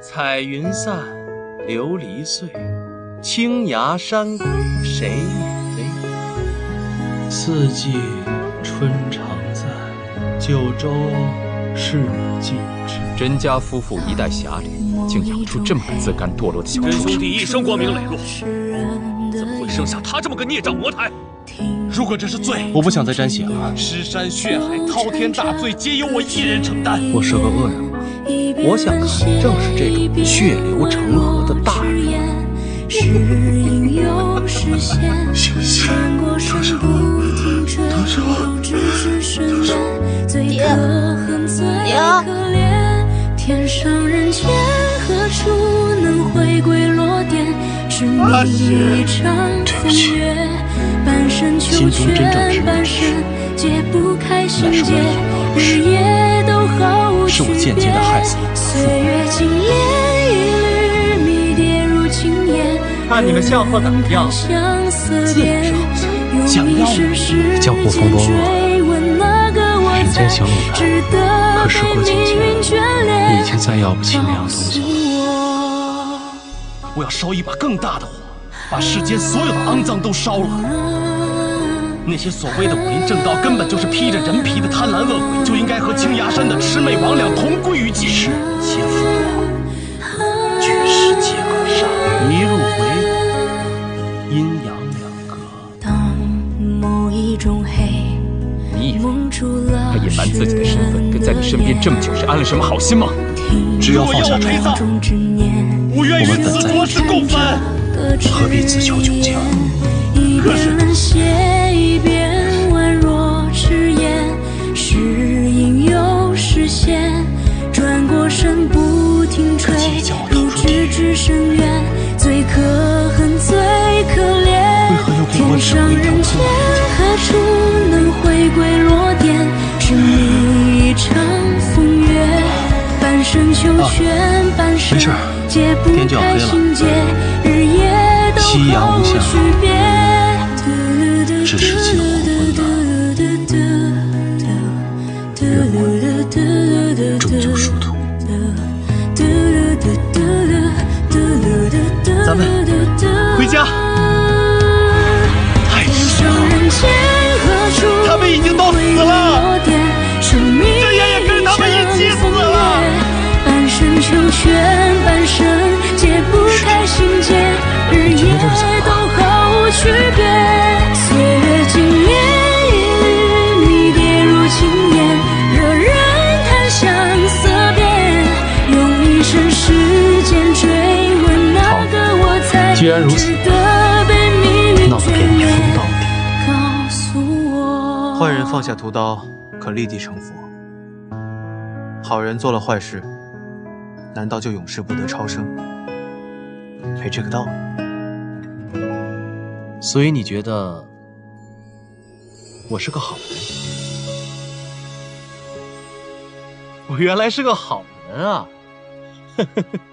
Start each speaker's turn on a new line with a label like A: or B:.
A: 彩云散，琉璃碎，青崖山鬼谁与非。四季春常在，九州事已尽知。
B: 甄家夫妇一代侠侣，竟养出这么个自甘堕落的小畜生。
C: 甄兄弟一生光明磊落，怎么会生下他这么个孽障魔胎？如果这是罪，
A: 我不想再沾血了。
C: 尸山血海、滔天大罪，皆由我一人承担。
A: 我是个恶人吗？我想看正是这种血流成河的大人。
D: 谢谢，都是我，都是我。
E: 爹，娘。天上人间，何处能回归落点？是你一场风月，
A: 是我间接的害死了
E: 岁月经年，一缕迷跌入青烟。
A: 看你们相和怎么样？自然是好色，想要你江湖风多恶，人间行路难。可时过境迁，你已经再要不起那样东西了。
C: 我要烧一把更大的火，把世间所有的肮脏都烧了。那些所谓的武林正道，根本就是披着人皮的贪婪恶鬼，就应该和青崖山的魑魅魍魉同归于尽。
A: 是皆负我，举世皆可杀，一入为阴阳两隔。
E: 当某一种黑
B: 你以为
E: 蒙住了
B: 他隐瞒自己的身份，跟在你身边这么久，是安了什么好心吗？
A: 只要放下
C: 我愿与此浊世共分。
A: 何必自求窘境？
E: 一边转过身不停吹，如直至深渊，最可恨，最可怜。天上人间，何处能回归落点？是你一场风月，半生求全，半生解不开心结，日夜都毫无区别。
A: 只是近黄昏的人咱们回家。太失望了，他们已经都死了，这爷爷跟他们一起死了。
E: 半生求全，半生解不开心结，日夜都毫无区别。岁月经年，一缕迷跌入青烟，惹人谈相思变。用一生
A: 然如此那我
E: 眷
A: 给你疯
E: 恋？
A: 到底。
E: 告诉我，
F: 坏人放下屠刀，可立地成佛；好人做了坏事，难道就永世不得超生？没这个道理。
A: 所以你觉得我是个好人？我原来是个好人啊！